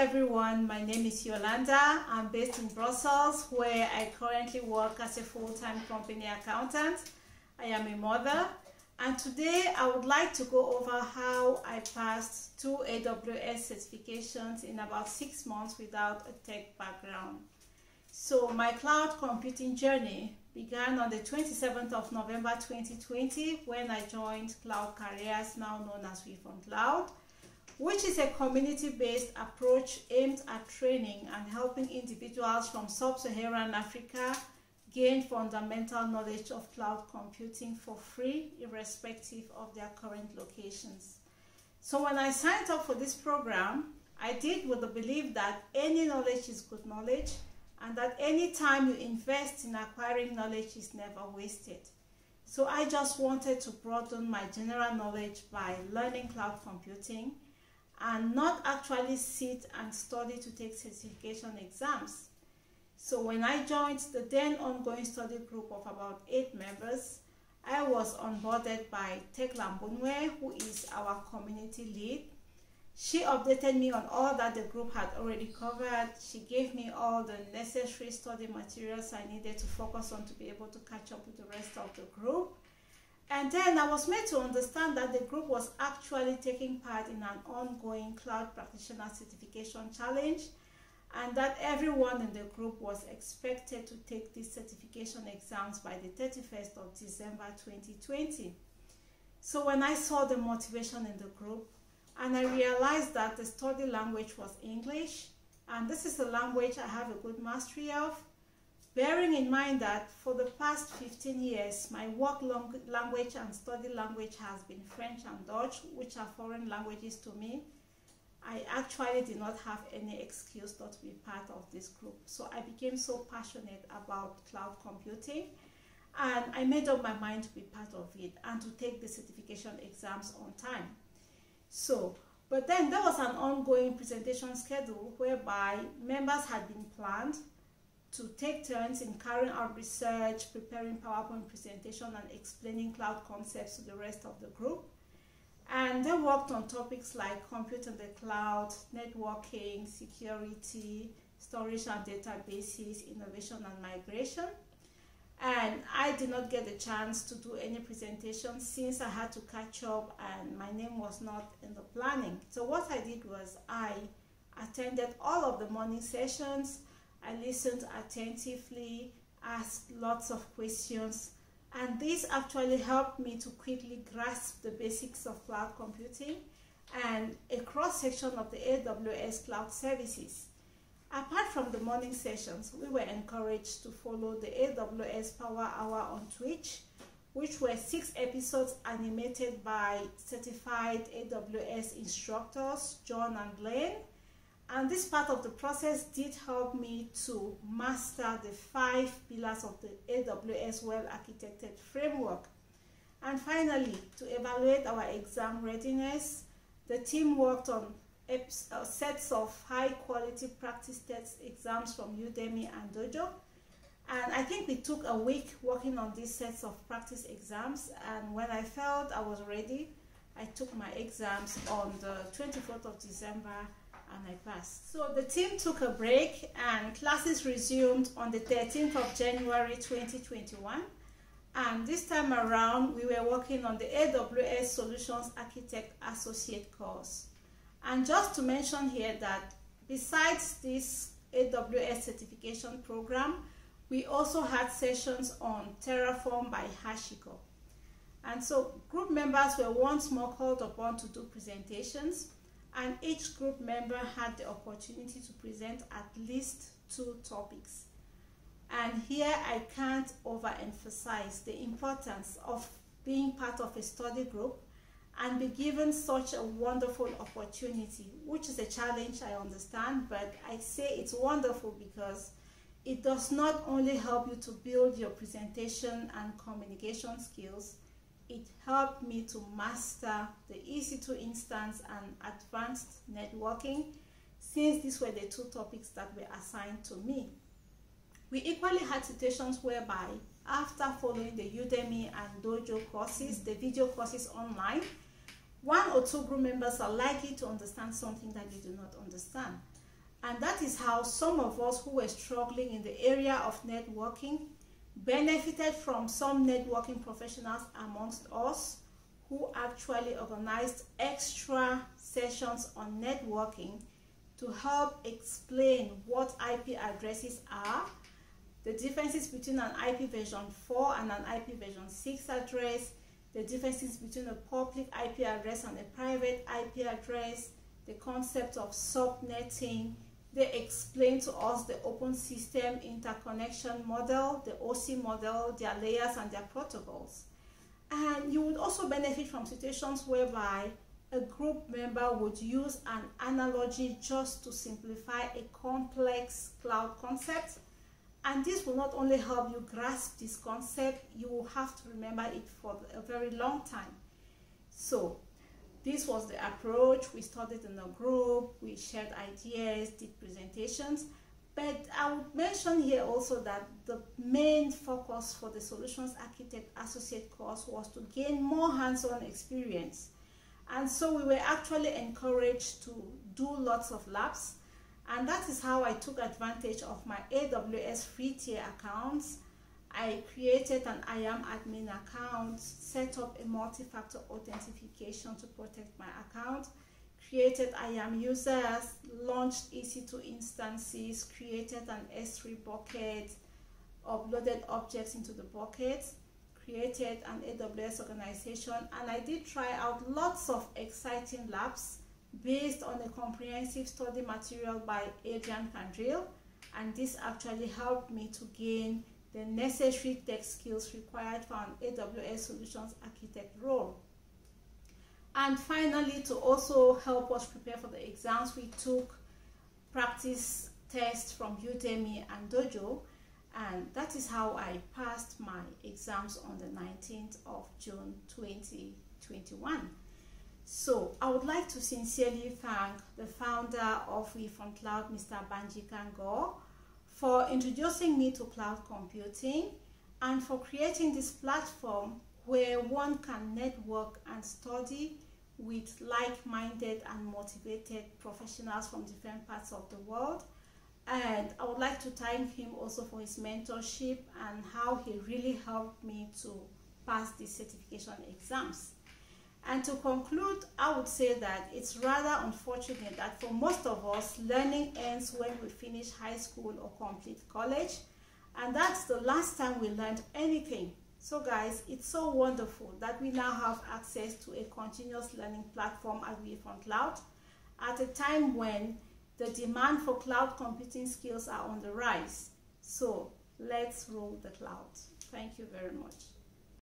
everyone, my name is Yolanda. I'm based in Brussels where I currently work as a full-time company accountant. I am a mother and today I would like to go over how I passed two AWS certifications in about six months without a tech background. So my cloud computing journey began on the 27th of November 2020 when I joined Cloud Careers, now known as Wirfon Cloud which is a community-based approach aimed at training and helping individuals from sub-Saharan Africa gain fundamental knowledge of cloud computing for free, irrespective of their current locations. So when I signed up for this program, I did with the belief that any knowledge is good knowledge and that any time you invest in acquiring knowledge is never wasted. So I just wanted to broaden my general knowledge by learning cloud computing and not actually sit and study to take certification exams. So when I joined the then ongoing study group of about eight members, I was onboarded by Tekla Mbunwe, who is our community lead. She updated me on all that the group had already covered. She gave me all the necessary study materials I needed to focus on to be able to catch up with the rest of the group. And then I was made to understand that the group was actually taking part in an ongoing cloud practitioner certification challenge and that everyone in the group was expected to take these certification exams by the 31st of December 2020. So when I saw the motivation in the group and I realized that the study language was English and this is a language I have a good mastery of, bearing in mind that for the past 15 years, my work language and study language has been French and Dutch, which are foreign languages to me. I actually did not have any excuse not to be part of this group. So I became so passionate about cloud computing and I made up my mind to be part of it and to take the certification exams on time. So, but then there was an ongoing presentation schedule whereby members had been planned to take turns in carrying out research, preparing PowerPoint presentation, and explaining cloud concepts to the rest of the group. And they worked on topics like compute in the cloud, networking, security, storage and databases, innovation and migration. And I did not get the chance to do any presentation since I had to catch up and my name was not in the planning. So what I did was I attended all of the morning sessions, I listened attentively, asked lots of questions, and this actually helped me to quickly grasp the basics of cloud computing and a cross section of the AWS cloud services. Apart from the morning sessions, we were encouraged to follow the AWS Power Hour on Twitch, which were six episodes animated by certified AWS instructors, John and Glenn, and this part of the process did help me to master the five pillars of the AWS well architected framework. And finally, to evaluate our exam readiness, the team worked on uh, sets of high quality practice test exams from Udemy and Dojo. And I think we took a week working on these sets of practice exams. And when I felt I was ready, I took my exams on the 24th of December and I passed. So the team took a break and classes resumed on the 13th of January 2021. And this time around, we were working on the AWS Solutions Architect Associate course. And just to mention here that besides this AWS certification program, we also had sessions on Terraform by HashiCorp. And so group members were once more called upon to do presentations and each group member had the opportunity to present at least two topics. And here I can't overemphasize the importance of being part of a study group and be given such a wonderful opportunity, which is a challenge, I understand, but I say it's wonderful because it does not only help you to build your presentation and communication skills, it helped me to master the EC2 instance and advanced networking since these were the two topics that were assigned to me. We equally had situations whereby after following the Udemy and Dojo courses, the video courses online, one or two group members are likely to understand something that you do not understand. And that is how some of us who were struggling in the area of networking benefited from some networking professionals amongst us who actually organized extra sessions on networking to help explain what IP addresses are, the differences between an IP version 4 and an IP version 6 address, the differences between a public IP address and a private IP address, the concept of subnetting. They explain to us the open system interconnection model, the OSI model, their layers and their protocols. And you would also benefit from situations whereby a group member would use an analogy just to simplify a complex cloud concept. And this will not only help you grasp this concept, you will have to remember it for a very long time. So this was the approach. We studied in a group, we shared ideas, did presentations. But I would mention here also that the main focus for the Solutions Architect Associate course was to gain more hands-on experience. And so we were actually encouraged to do lots of labs. And that is how I took advantage of my AWS free tier accounts. I created an IAM admin account, set up a multi-factor authentication to protect my account, created IAM users, launched EC2 instances, created an S3 bucket, uploaded objects into the bucket, created an AWS organization, and I did try out lots of exciting labs based on a comprehensive study material by Adrian Cantrill, and this actually helped me to gain the necessary tech skills required for an AWS solutions architect role. And finally, to also help us prepare for the exams, we took practice tests from Udemy and Dojo. And that is how I passed my exams on the 19th of June 2021. So I would like to sincerely thank the founder of WirfonCloud, Mr. Banji Kangor, for introducing me to cloud computing and for creating this platform where one can network and study with like-minded and motivated professionals from different parts of the world. And I would like to thank him also for his mentorship and how he really helped me to pass the certification exams. And to conclude, I would say that it's rather unfortunate that for most of us, learning ends when we finish high school or complete college. And that's the last time we learned anything. So guys, it's so wonderful that we now have access to a continuous learning platform at WirfonCloud at a time when the demand for cloud computing skills are on the rise. So let's roll the cloud. Thank you very much.